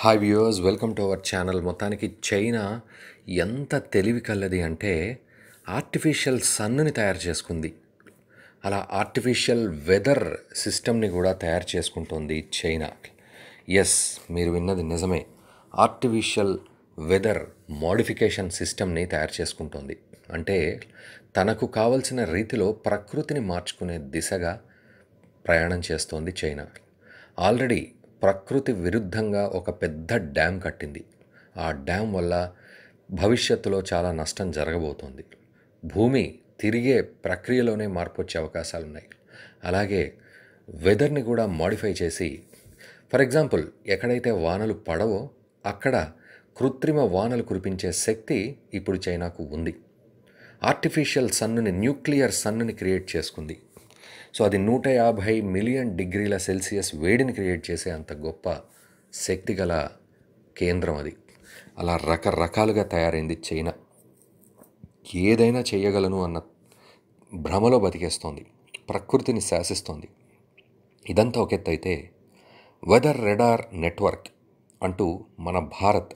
Hi viewers welcome to our channel మొత్తానికి China ఎంత తెలివి కల్లది అంటే ఆర్టిఫిషియల్ సన్నుని తయారు చేసుకుంది. అలా ఆర్టిఫిషియల్ వెదర్ సిస్టమ్ని కూడా తయారు చేసుకుంటోంది చైనా. ఎస్ మీరు విన్నది నిజమే. ఆర్టిఫిషియల్ వెదర్ మోడిఫికేషన్ సిస్టమ్ని తయారు చేసుకుంటోంది. అంటే తనకు కావలసిన రీతిలో ప్రకృతిని మార్చుకునే దిశగా ప్రయాణం చేస్తోంది చైనా. ఆల్రెడీ ప్రకృతి విరుద్ధంగా ఒక పెద్ద డ్యామ్ కట్టింది. ఆ డ్యామ్ వల్ల భవిష్యత్తులో చాలా నష్టం జరగబోతోంది. భూమి తిరిగే ప్రక్రియలోనే మార్పు వచ్చే అవకాశాలు ఉన్నాయి అలాగే వెదర్ని కూడా మాడిఫై చేసి ఫర్ ఎగ్జాంపుల్ ఎక్కడైతే వానలు పడవో అక్కడ కృత్రిమ వానలు కురిపించే శక్తి ఇప్పుడు చైనాకు ఉంది. ఆర్టిఫిషియల్ సన్నుని న్యూక్లియర్ సన్నుని క్రియేట్ చేసుకుంది. సో అది నూట యాభై మిలియన్ డిగ్రీల సెల్సియస్ వేడిని క్రియేట్ చేసే అంత గొప్ప శక్తి గల కేంద్రం అది. అలా రకరకాలుగా తయారైంది చైనా. ఏదైనా చేయగలను అన్న భ్రమలో బతికేస్తోంది. ప్రకృతిని శాసిస్తోంది. ఇదంతా ఒక ఎత్తు అయితే వెదర్ రెడార్ నెట్వర్క్ అంటూ మన భారత్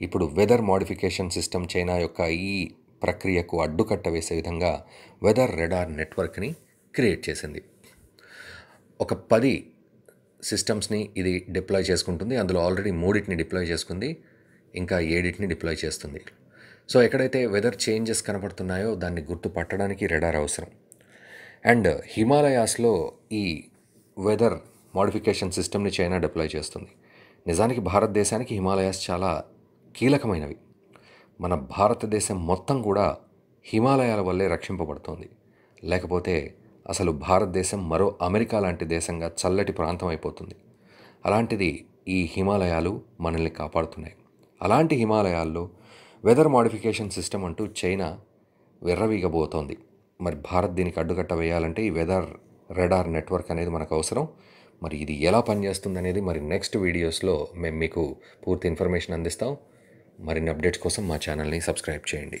ఇప్పుడు వెదర్ మోడిఫికేషన్ సిస్టమ్ చైనా యొక్క ఈ ప్రక్రియకు అడ్డుకట్ట వేసే విధంగా వెదర్ రెడార్ నెట్వర్క్ని క్రియేట్ చేసింది. ఒక పది సిస్టమ్స్ని ఇది డిప్లాయ్ చేసుకుంటుంది. అందులో ఆల్రెడీ మూడింటిని డిప్లాయ్ చేసుకుంది. ఇంకా ఏడింటిని డిప్లాయ్ చేస్తుంది. సో ఎక్కడైతే వెదర్ చేంజెస్ కనపడుతున్నాయో దాన్ని గుర్తుపట్టడానికి రెడార్ అవసరం. అండ్ హిమాలయాస్లో ఈ వెదర్ మోడిఫికేషన్ సిస్టమ్ని చైనా డిప్లాయ్ చేస్తుంది. నిజానికి భారతదేశానికి హిమాలయాస్ చాలా కీలకమైనవి. మన భారతదేశం మొత్తం కూడా హిమాలయాల వల్లే రక్షింపబడుతోంది. లేకపోతే అసలు భారతదేశం మరో అమెరికా లాంటి దేశంగా చల్లటి ప్రాంతం అయిపోతుంది. అలాంటిది ఈ హిమాలయాలు మనల్ని కాపాడుతున్నాయి. అలాంటి హిమాలయాల్లో వెదర్ మాడిఫికేషన్ సిస్టమ్ అంటూ చైనా విర్రవీగబోతోంది. మరి భారత్ దీనికి అడ్డుకట్ట వేయాలంటే ఈ వెదర్ రెడార్ నెట్వర్క్ అనేది మనకు అవసరం. మరి ఇది ఎలా పనిచేస్తుంది అనేది మరి నెక్స్ట్ వీడియోస్లో మేము మీకు పూర్తి ఇన్ఫర్మేషన్ అందిస్తాం. మరిన్ని అప్డేట్స్ కోసం మా ఛానల్ని సబ్స్క్రైబ్ చేయండి.